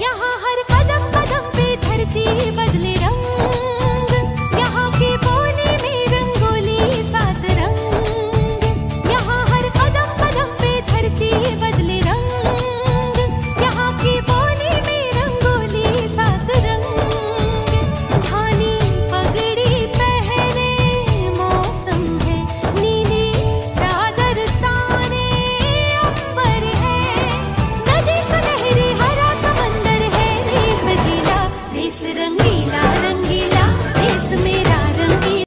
यहाँ